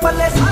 Let's.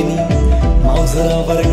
عيني نظرة برجع